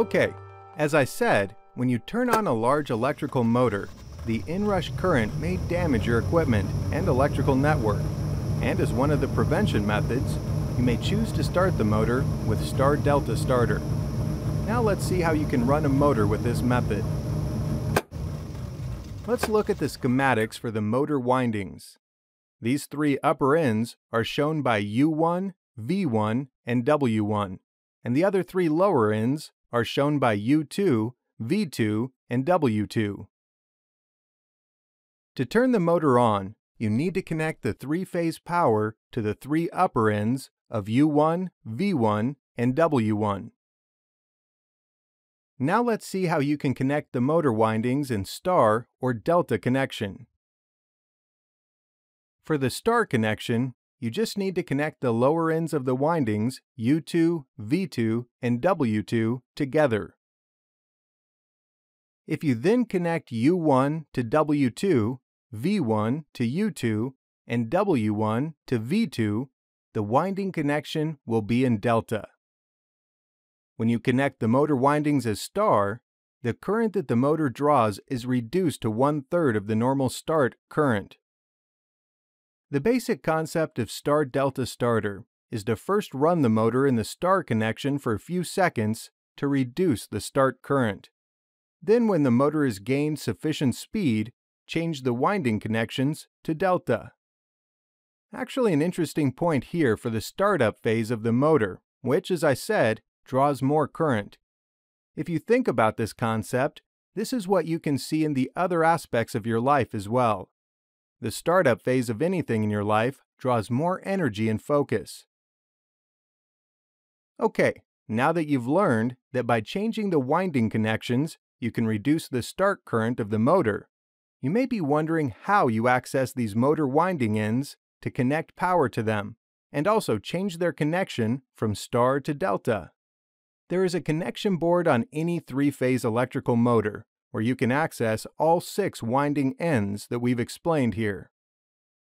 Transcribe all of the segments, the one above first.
Okay, as I said, when you turn on a large electrical motor, the inrush current may damage your equipment and electrical network. And as one of the prevention methods, you may choose to start the motor with Star Delta Starter. Now let's see how you can run a motor with this method. Let's look at the schematics for the motor windings. These three upper ends are shown by U1, V1, and W1, and the other three lower ends are shown by U2, V2, and W2. To turn the motor on, you need to connect the three-phase power to the three upper ends of U1, V1, and W1. Now let's see how you can connect the motor windings in star or delta connection. For the star connection, you just need to connect the lower ends of the windings U2, V2, and W2 together. If you then connect U1 to W2, V1 to U2, and W1 to V2, the winding connection will be in delta. When you connect the motor windings as star, the current that the motor draws is reduced to one-third of the normal start current. The basic concept of star delta starter is to first run the motor in the star connection for a few seconds to reduce the start current. Then when the motor has gained sufficient speed, change the winding connections to delta. Actually an interesting point here for the startup phase of the motor, which, as I said, draws more current. If you think about this concept, this is what you can see in the other aspects of your life as well. The startup phase of anything in your life draws more energy and focus. Okay, now that you've learned that by changing the winding connections, you can reduce the start current of the motor, you may be wondering how you access these motor winding ends to connect power to them, and also change their connection from star to delta. There is a connection board on any three-phase electrical motor where you can access all six winding ends that we've explained here.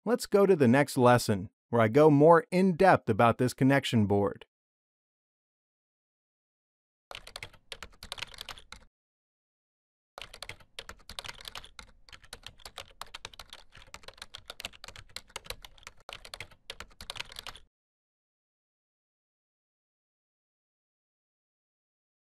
Let's go to the next lesson where I go more in depth about this connection board.